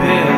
내